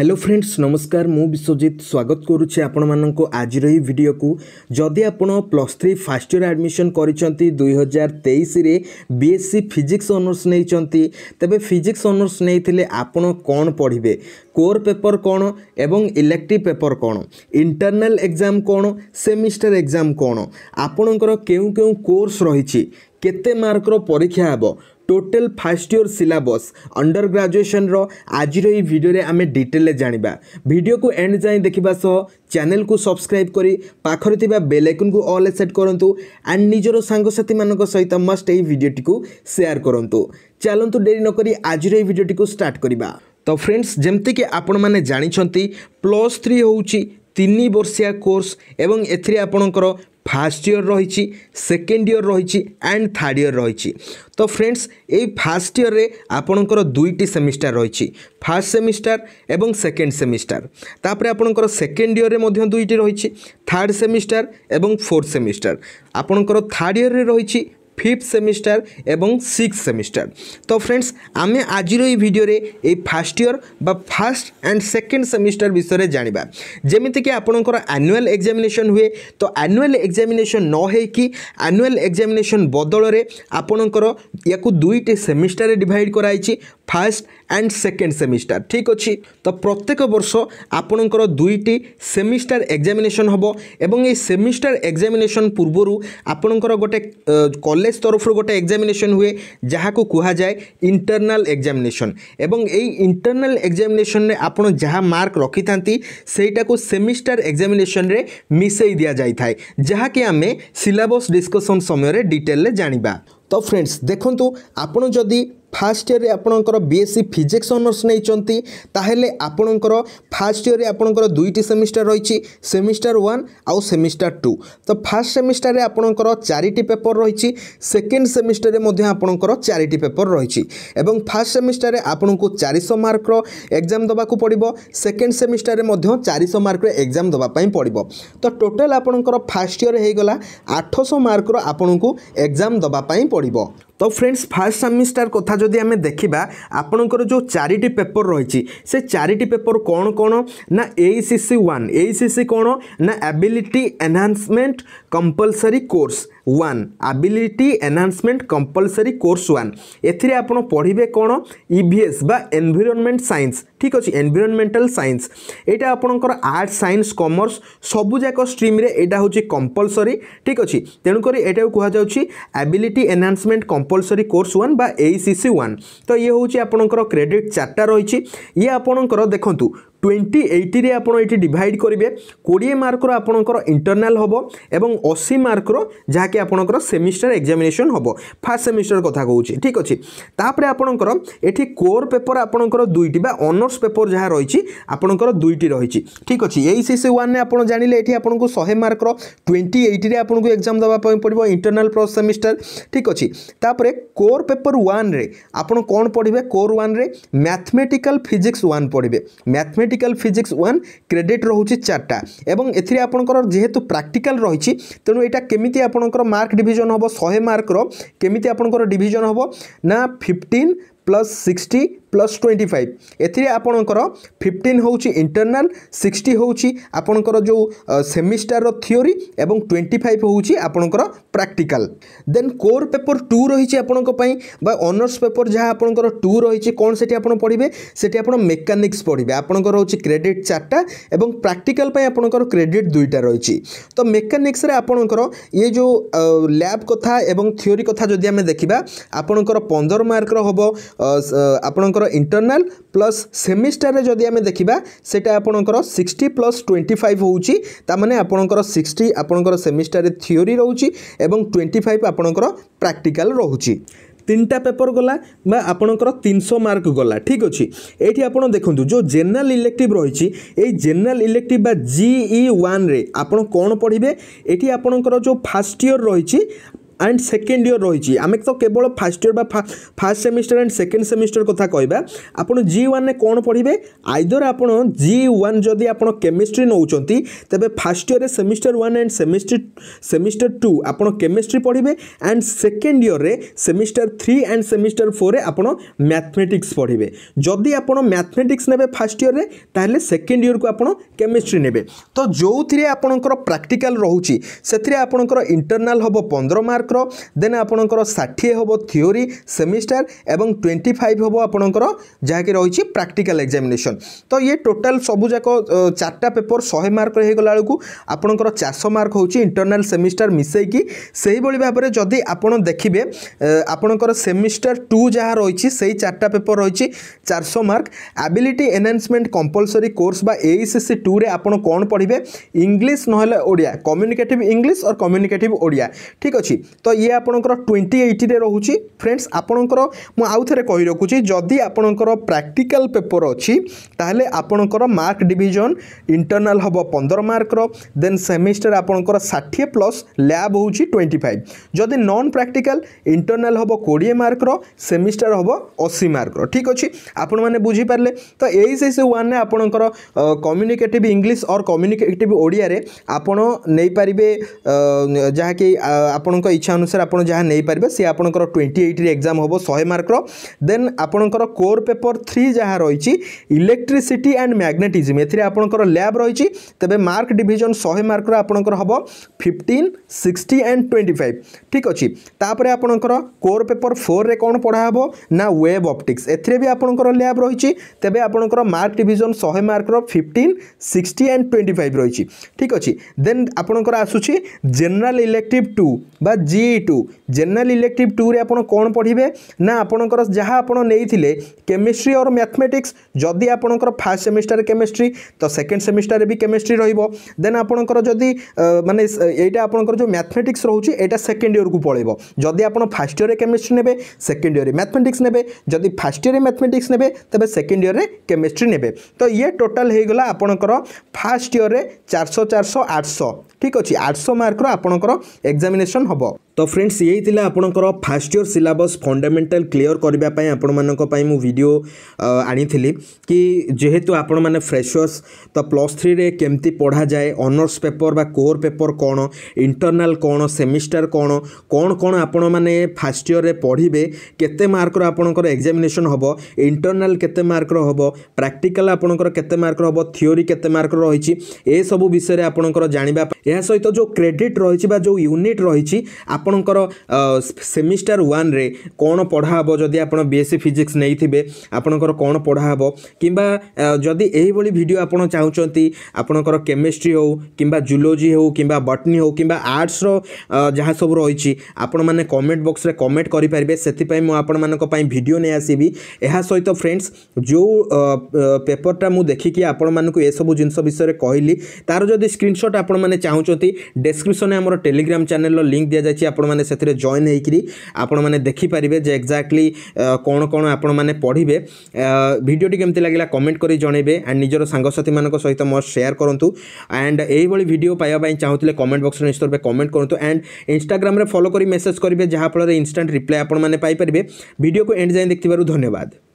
hello friends নমস্কার মু বিশ্বজিৎ স্বাগত করুছে আপনার আজির এই ভিডিওকু যদি আপনার plus three first year admission করেছেন দুই হাজার তেইশে বিএসসি ফিজিক্স অনর্স নিয়েছেন তবে ফিজিক্স অনর্স নিয়ে আপনার কণ পড়বে কোর পেপর কণ এবং ইলেকট্রিভ পেপর কণ ইন্টরনাল এক্সাম কণ সেমিস্টার এক্সাম কণ আপনার কেউ কেউ কোর্স রয়েছে কেতে মার্কর পরীক্ষা হব total first year syllabus under ଗ୍ରାଜୁଏସନ୍ର ଆଜିର ଏହି ଭିଡ଼ିଓରେ ଆମେ ଡିଟେଲରେ ଜାଣିବା ଭିଡ଼ିଓକୁ ଏଣ୍ଡ ଯାଏଁ ଦେଖିବା ସହ ଚ୍ୟାନେଲକୁ ସବସ୍କ୍ରାଇବ୍ କରି ପାଖରେ ଥିବା ବେଲ୍ ଆଇକନ୍କୁ ଅଲ୍ ସେଟ୍ କରନ୍ତୁ ଆଣ୍ଡ ନିଜର ସାଙ୍ଗସାଥିମାନଙ୍କ ସହିତ ମଷ୍ଟ ଏହି ଭିଡ଼ିଓଟିକୁ ସେୟାର କରନ୍ତୁ ଚାଲନ୍ତୁ ଡେରି ନକରି ଆଜିର ଏହି ଭିଡ଼ିଓଟିକୁ ଷ୍ଟାର୍ଟ କରିବା ତ ଫ୍ରେଣ୍ଡସ୍ ଯେମିତିକି ଆପଣମାନେ ଜାଣିଛନ୍ତି ପ୍ଲସ୍ ଥ୍ରୀ ହେଉଛି ତିନି বর্ষিয়া কোর্স এবং ଏଥିରେ আপনার ফার্স্ট ইয়ার রয়েছে সেকেন্ড ইয়ার রয়েছে অ্যান্ড থার্ড ইয়ার রয়েছে তো ফ্রেন্ডস এই ফার্স্ট ইয়ারে আপনার দুইটি সেমিস্টার রয়েছে ফার্স্ট সেমিস্টার এবং সেকেন্ড সেমিস্টার তাপরে আপনার সেকেন্ড ইয়ারে মধ্যে দুইটি রয়েছে থার্ড সেমিস্টার এবং ফোর্থ সেমিস্টার আপনার থার্ড ইয়ারে রয়েছে ফিফথ সেমিস্টার এবং সিক্স সেমিস্টার তো ফ্রেন্ডস আমি আজির এই ভিডিওরে এই ফার্স্ট ইয়র বা ফার্স্ট অ্যান্ড সেকেন্ড সেমিস্টার বিষয়ে জাঁয়া যেমিতিকি আপনার আনুয়াল এক্সামিনেসন হুয়ে তো আনুয়াল এক্সামিনেসন ন হয়েকি আনুয়াল এক্সামিনেসন বদলরে আপনার ইয়াকু দুইটি সেমিস্টারে ডিভাইড করা হয়েছে ফার্স্ট ଆଣ୍ଡ ସେକେଣ୍ଡ ସେମିଷ୍ଟାର ଠିକ୍ ଅଛି ତ ପ୍ରତ୍ୟେକ ବର୍ଷ ଆପଣଙ୍କର ଦୁଇଟି ସେମିଷ୍ଟାର ଏକ୍ଜାମିନେସନ୍ ହେବ ଏବଂ ଏହି ସେମିଷ୍ଟାର ଏକ୍ଜାମିନେସନ୍ ପୂର୍ବରୁ ଆପଣଙ୍କର ଗୋଟେ କଲେଜ ତରଫରୁ ଗୋଟେ ଏକ୍ଜାମିନେସନ୍ ହୁଏ ଯାହାକୁ କୁହାଯାଏ ଇଣ୍ଟରନାଲ ଏକ୍ଜାମିନେସନ୍ ଏବଂ ଏଇ ଇଣ୍ଟରନାଲ ଏକ୍ଜାମିନେସନ୍ରେ ଆପଣ ଯାହା ମାର୍କ ରଖିଥାନ୍ତି ସେଇଟାକୁ ସେମିଷ୍ଟାର ଏକ୍ଜାମିନେସନ୍ରେ ମିଶାଇ ଦିଆଯାଇଥାଏ ଯାହାକି ଆମେ ସିଲାବସ୍ ଡିସ୍କସନ୍ ସମୟରେ ଡିଟେଲରେ ଜାଣିବା ତ ଫ୍ରେଣ୍ଡସ୍ ଦେଖନ୍ତୁ ଆପଣ ଯଦି ফার্স্ট ইয়র্রে আপনার বিএসসি ফিজিক্স অনর্স নিয়েছেন তাহলে আপনার ফার্স্ট ইয়র্রে আপনার দুইটি সেমিস্টার রয়েছে সেমিস্টার ওয়ান আউ সেমিস্টার টু তো ফার্স্ট সেমিস্টারে আপনার চারিটি পেপর রয়েছে সেকেন্ড সেমিস্টারে আপনার চারিটি পেপর রয়েছে এবং ফার্স্ট সেমিস্টারে আপনার চারিশ মার্কর এক্সাম দেওয়া পড়ব সেকেন্ড সেমিস্টারে চারিশ মার্কর এক্সাম দেওয়া পড়ব তো টোটাল আপনার ফার্স্ট ইয়র হয়ে গলা আঠশো মার্কর আপনার এক্সাম দেওয়া পড়ব তো ফ্রেন্ডস ফার্স্ট সেমিস্টার কথা যদি আমি দেখিবা আপনার যে চারিটি পেপর রয়েছে সে চারিটি পেপর কোণ কোণ না এইসিসি ওয়ান এইসিসি কোণ না ability enhancement compulsory course one ability enhancement compulsory course one এতে আপনার পড়বে কোণ ইভিএস বা এনভিরনমেন্ট সাইন্স ঠিক আছে এনভিরনমেন্টাল সাইন্স এটা আপনার আর্টস সাইন্স কমর্স সবুযাক স্ট্রিম্রে এটা হচ্ছে কম্পলসরি ঠিক আছে তেমক এটা কুহযাচ্ছে ability enhancement comp compulsory course one বা এইসিসি ওয়ান তো ইয়ে হচ্ছে আপনার ক্রেডিট চারটা রয়েছে ইয়ে আপনার দেখুন ଟ୍ୱେଣ୍ଟି ଏଇଟିରେ ଆପଣ ଏଠି ଡିଭାଇଡ଼ କରିବେ କୋଡ଼ିଏ ମାର୍କର ଆପଣଙ୍କର ଇଣ୍ଟରନାଲ୍ ହେବ ଏବଂ ଅଶୀ ମାର୍କର ଯାହାକି ଆପଣଙ୍କର ସେମିଷ୍ଟର ଏକ୍ଜାମିନେସନ୍ ହେବ ଫାର୍ଷ୍ଟ ସେମିଷ୍ଟର କଥା କହୁଛି ଠିକ୍ ଅଛି ତାପରେ ଆପଣଙ୍କର ଏଠି କୋର୍ ପେପର୍ ଆପଣଙ୍କର ଦୁଇଟି ବା ଅନର୍ସ ପେପର୍ ଯାହା ରହିଛି ଆପଣଙ୍କର ଦୁଇଟି ରହିଛି ଠିକ୍ ଅଛି ଏଇ ସି ସି ୱାନ୍ରେ ଆପଣ ଜାଣିଲେ ଏଠି ଆପଣଙ୍କୁ ଶହେ ମାର୍କର ଟ୍ୱେଣ୍ଟି ଏଇଟିରେ ଆପଣଙ୍କୁ ଏକ୍ଜାମ୍ ଦେବା ପାଇଁ ପଡ଼ିବ ଇଣ୍ଟରନାଲ୍ ପ୍ଲସ୍ ସେମିଷ୍ଟର ଠିକ୍ ଅଛି ତାପରେ କୋର୍ ପେପର୍ ୱାନ୍ରେ ଆପଣ କ'ଣ ପଢ଼ିବେ କୋର୍ ୱାନ୍ରେ ମ୍ୟାଥମେଟିକାଲ୍ ଫିଜିକ୍ସ ୱାନ୍ ପଢ଼ିବେ mathematical theoretical physics one credit রয়েছে চারটা এবং এতে আপনার যেহেতু প্রাকটিকাল রয়েছে তেমন এটা কমিটি আপনার মার্ক ডিভিজন হব শহে মার্কর কমিটি আপনার ডিভিজন হব না fifteen plus sixty plus twenty five ଏଥିରେ ଆପଣଙ୍କର ଫିଫ୍ଟିନ୍ ହେଉଛି ଇଣ୍ଟରନାଲ୍ ସିକ୍ସଟି ହେଉଛି ଆପଣଙ୍କର ଯେଉଁ ସେମିଷ୍ଟାରର ଥିଓରି ଏବଂ ଟ୍ୱେଣ୍ଟି ଫାଇଭ୍ ହେଉଛି ଆପଣଙ୍କର practical then core paper two ରହିଛି ଆପଣଙ୍କ ପାଇଁ ବା ଅନର୍ସ ପେପର୍ ଯାହା ଆପଣଙ୍କର ଟୁ ରହିଛି କ'ଣ ସେଠି ଆପଣ ପଢ଼ିବେ ସେଠି ଆପଣ ମେକାନିକ୍ସ ପଢ଼ିବେ ଆପଣଙ୍କର ହେଉଛି କ୍ରେଡ଼ିଟ୍ ଚାରିଟା ଏବଂ ପ୍ରାକ୍ଟିକାଲ୍ ପାଇଁ ଆପଣଙ୍କର କ୍ରେଡ଼ିଟ୍ ଦୁଇଟା ରହିଛି ତ ମେକାନିକ୍ସରେ ଆପଣଙ୍କର ଇଏ ଯେଉଁ ଲ୍ୟାବ୍ କଥା ଏବଂ ଥିଓରି କଥା ଯଦି ଆମେ ଦେଖିବା ଆପଣଙ୍କର ପନ୍ଦର ମାର୍କର ହେବ ଆପଣଙ୍କର ଇଣ୍ଟରନାଲ୍ ପ୍ଲସ୍ ସେମିଷ୍ଟାରରେ ଯଦି ଆମେ ଦେଖିବା ସେଇଟା ଆପଣଙ୍କର ସିକ୍ସଟି ପ୍ଲସ୍ ଟ୍ୱେଣ୍ଟି ଫାଇଭ୍ ହେଉଛି ତା'ମାନେ ଆପଣଙ୍କର ସିକ୍ସଟି ଆପଣଙ୍କର ସେମିଷ୍ଟାରରେ ଥିଓରି ରହୁଛି ଏବଂ ଟ୍ୱେଣ୍ଟି ଫାଇଭ୍ ଆପଣଙ୍କର ପ୍ରାକ୍ଟିକାଲ୍ ରହୁଛି তিনটা পেপর গলা বা আপনার তিনশো মার্ক গলা ঠিক অছি এইটি আপনার দেখুন যে জেনারেল ইলেকটিভ রয়েছে এই জেনারেল ইলেকটিভ বা জিই ওয়ানরে আপনার কম পড়বে এটি আপনার যে ফার্স্ট ইয়র রয়েছে ଆଣ୍ଡ ସେକେଣ୍ଡ ଇୟର୍ ରହିଛି ଆମେ ତ କେବଳ ଫାର୍ଷ୍ଟ ଇୟର୍ ବା first semester and second semester କଥା କହିବା ଆପଣ ଜି ୱାନ୍ରେ କ'ଣ ପଢ଼ିବେ ଆଇଦର ଆପଣ ଜି ୱାନ୍ ଯଦି ଆପଣ କେମିଷ୍ଟ୍ରି ନେଉଛନ୍ତି ତେବେ first ଇୟର୍ରେ semester one and semester semester two ଆପଣ କେମିଷ୍ଟ୍ରି ପଢ଼ିବେ ଆଣ୍ଡ ସେକେଣ୍ଡ ଇୟର୍ରେ ସେମିଷ୍ଟର ଥ୍ରୀ ଆଣ୍ଡ ସେମିଷ୍ଟର ଫୋର୍ରେ ଆପଣ ମ୍ୟାଥମେଟିକ୍ସ ପଢ଼ିବେ ଯଦି ଆପଣ ମ୍ୟାଥମେଟିକ୍ସ ନେବେ ଫାର୍ଷ୍ଟ ଇୟର୍ରେ ତାହେଲେ ସେକେଣ୍ଡ ଇୟର୍କୁ ଆପଣ କେମିଷ୍ଟ୍ରି ନେବେ ତ ଯେଉଁଥିରେ ଆପଣଙ୍କର ପ୍ରାକ୍ଟିକାଲ ରହୁଛି ସେଥିରେ ଆପଣଙ୍କର ଇଣ୍ଟରନାଲ୍ ହେବ ପନ୍ଦର ମାର୍କ মার্কর দেন আপনার ষাঠিয়ে হব থিওরি সেমিস্টার এবং টোয়েন্টি ফাইভ হব আপনার যাকে রয়েছে প্রাকটিকাল এক্সামিনেসন তো ইয়ে টোটাল সবুযাক চারটা পেপর শহে মার্কর হয়ে গলা বেড়ে আপনার চারশো মার্ক হচ্ছে ইন্টরনাল সেমিস্টার মিশাইকি সেইভাবে ভাবে যদি আপনার দেখবে আপনার সেমিস্টার টু যা রয়েছে সেই চারটা পেপর রয়েছে চারশো mark ability enhancement compulsory course বা এইসিসি টুরে আপনার কম পড়বে ইংলিশ নহলে Odia communicative English or communicative Odia ঠিক আছে ତ ଇଏ ଆପଣଙ୍କର ଟ୍ୱେଣ୍ଟି ଏଇଟିରେ ରହୁଛି ଫ୍ରେଣ୍ଡସ୍ ଆପଣଙ୍କର ମୁଁ ଆଉ ଥରେ କହି ରଖୁଛି ଯଦି ଆପଣଙ୍କର ପ୍ରାକ୍ଟିକାଲ ପେପର୍ ଅଛି ତାହେଲେ ଆପଣଙ୍କର ମାର୍କ ଡିଭିଜନ୍ ଇଣ୍ଟରନାଲ୍ ହେବ ପନ୍ଦର ମାର୍କର ଦେନ୍ ସେମିଷ୍ଟର ଆପଣଙ୍କର ଷାଠିଏ ପ୍ଲସ୍ ଲ୍ୟାବ୍ ହେଉଛି ଟ୍ୱେଣ୍ଟି ଫାଇଭ୍ ଯଦି ନନ୍ ପ୍ରାକ୍ଟିକାଲ ଇଣ୍ଟରନାଲ୍ ହେବ କୋଡ଼ିଏ ମାର୍କର ସେମିଷ୍ଟର ହେବ ଅଶୀ ମାର୍କର ଠିକ୍ ଅଛି ଆପଣମାନେ ବୁଝିପାରିଲେ ତ ଏଇ ସେଇ ସବୁ ୱାନ୍ରେ ଆପଣଙ୍କର କମ୍ୟୁନିକେଟିଭ୍ ଇଂଲିଶ ଅର୍ କମ୍ୟୁନିକେଟିଭ୍ ଓଡ଼ିଆରେ ଆପଣ ନେଇପାରିବେ ଯାହାକି ଆପଣଙ୍କ ଇଚ୍ଛା ইচ্ছা অনুসারে আপনার যা নেইপারে সি আপনার টোয়েন্টি এইট্রে এক্সাম হব শহে মার্কর দেন আপনার কোর পেপর থ্রি যা রয়েছে ইলেকট্রিসিটি অ্যান্ড ম্যাগনেটিজম এতে আপনার ল্যাব রয়েছে তবে মার্ক ডিভিজন শহে মার্কর আপনার হব fifteen sixty and twenty five ঠিক অছি তাপরে আপনার কোর পেপর ফোর্রে কম পড়া হব না ওয়েব অপটিক্স এতে বি আপনার ল্যাব রয়েছে তবে আপনার মার্ক ডিভিজন শহে মার্কর fifteen sixty and twenty five রয়েছে ঠিক অছি দেন আপনার আসুছি জেনারেল ইলেকটিভ টু বা G G two general elective ଟୁରେ ଆପଣ କ'ଣ ପଢ଼ିବେ ନା ଆପଣଙ୍କର ଯାହା ଆପଣ ନେଇଥିଲେ କେମିଷ୍ଟ୍ରି ଅର୍ ମ୍ୟାଥମେଟିକ୍ସ ଯଦି ଆପଣଙ୍କର ଫାର୍ଷ୍ଟ ସେମିଷ୍ଟାର କେମିଷ୍ଟ୍ରି ତ ସେକେଣ୍ଡ ସେମିଷ୍ଟାରରେ ବି କେମିଷ୍ଟ୍ରି ରହିବ ଦେନ୍ ଆପଣଙ୍କର ଯଦି ମାନେ ଏଇଟା ଆପଣଙ୍କର ଯେଉଁ ମ୍ୟାଥମେଟିକ୍ସ ରହୁଛି ଏଇଟା ସେକେଣ୍ଡ ଇୟରକୁ ପଳେଇବ ଯଦି ଆପଣ ଫାର୍ଷ୍ଟ ଇୟରରେ କେମିଷ୍ଟ୍ରି ନେବେ ସେକେଣ୍ଡ ଇୟରରେ ମ୍ୟାଥମେଟିକ୍ସ ନେବେ ଯଦି ଫାର୍ଷ୍ଟ ଇୟରରେ ମ୍ୟାଥମେଟିକ୍ସ ନେବେ ତେବେ ସେକେଣ୍ଡ ଇୟରରେ କେମିଷ୍ଟ୍ରି ନେବେ ତ ଇଏ ଟୋଟାଲ୍ ହେଇଗଲା ଆପଣଙ୍କର ଫାର୍ଷ୍ଟ ଇୟରରେ ଚାରିଶହ ଚାରିଶହ ଆଠଶହ ଠିକ୍ ଅଛି ଆଠଶହ ମାର୍କର ଆପଣଙ୍କର ଏକ୍ଜାମିନେସନ୍ ହେବ তো ফ্রেন্ডস এই লা আপনার first year syllabus fundamental clear করা আপনার মু ভিডিও আনিলি কি যেহেতু আপনার মানে ফ্রেসর্স তো প্লস থ্রিরে কেমতি পড়া যায় অনর্স পেপর বা কোর পেপর কোণ ইন্টরনাল কোণ সেমিস্টার কোণ কোণ কোণ আপনার মানে ফার্স্ট ইয়রের পড়বে কেতে মার্কর আপনার এক্সামিনেসন হব ইন্টরনাল কেতে মার্কর হব প্রাকটিকাল আপনার কেতে মার্কর হব থিওরি কেতে মার্কর রয়েছে এসবু বিষয়ে আপনার জাঁয়া এর সহ যে ক্রেডিট রয়েছে বা যে ইউনিট রয়েছে আপনার ଆପଣଙ୍କର ସେମିଷ୍ଟାର ୱାନ୍ରେ କ'ଣ ପଢ଼ା ହେବ ଯଦି ଆପଣ ବିଏସ୍ସି ଫିଜିକ୍ସ ନେଇଥିବେ ଆପଣଙ୍କର କ'ଣ ପଢ଼ା ହେବ କିମ୍ବା ଯଦି ଏହିଭଳି ଭିଡ଼ିଓ ଆପଣ ଚାହୁଁଛନ୍ତି ଆପଣଙ୍କର କେମିଷ୍ଟ୍ରି ହେଉ କିମ୍ବା ଜୁଲୋଜି ହେଉ କିମ୍ବା ବଟନି ହେଉ କିମ୍ବା ଆର୍ଟ୍ସର ଯାହା ସବୁ ରହିଛି ଆପଣମାନେ କମେଣ୍ଟ ବକ୍ସରେ କମେଣ୍ଟ କରିପାରିବେ ସେଥିପାଇଁ ମୁଁ ଆପଣମାନଙ୍କ ପାଇଁ ଭିଡ଼ିଓ ନେଇ ଆସିବି ଏହା ସହିତ ଫ୍ରେଣ୍ଡସ୍ ଯେଉଁ ପେପରଟା ମୁଁ ଦେଖିକି ଆପଣମାନଙ୍କୁ ଏସବୁ ଜିନିଷ ବିଷୟରେ କହିଲି ତାର ଯଦି ସ୍କ୍ରିନଶଟ୍ ଆପଣମାନେ ଚାହୁଁଛନ୍ତି ଡେସ୍କ୍ରିପ୍ସନ୍ରେ ଆମର ଟେଲିଗ୍ରାମ ଚ୍ୟାନେଲର ଲିଙ୍କ୍ ଦିଆଯାଇଛି ଆପଣମାନେ ସେଥିରେ ଜଏନ୍ ହେଇକିରି ଆପଣମାନେ ଦେଖିପାରିବେ ଯେ ଏକ୍ଜାକ୍ଟଲି କ'ଣ କ'ଣ ଆପଣମାନେ ପଢ଼ିବେ ଭିଡ଼ିଓଟି କେମିତି ଲାଗିଲା କମେଣ୍ଟ କରି ଜଣାଇବେ ଆଣ୍ଡ ନିଜର ସାଙ୍ଗସାଥିମାନଙ୍କ ସହିତ ମୋର ସେୟାର କରନ୍ତୁ ଆଣ୍ଡ ଏଇଭଳି ଭିଡ଼ିଓ ପାଇବା ପାଇଁ ଚାହୁଁଥିଲେ କମେଣ୍ଟ ବକ୍ସରେ ନିଶ୍ଚିତ ରୂପେ କମେଣ୍ଟ କରନ୍ତୁ ଆଣ୍ଡ ଇନଷ୍ଟାଗ୍ରାମରେ ଫଲୋ କରି ମେସେଜ କରିବେ ଯାହାଫଳରେ ଇନଷ୍ଟାଣ୍ଟ ରିପ୍ଲାଏ ଆପଣମାନେ ପାଇପାରିବେ ଭିଡ଼ିଓକୁ ଏଣ୍ଡ ଯାଏଁ ଦେଖିଥିବାରୁ ଧନ୍ୟବାଦ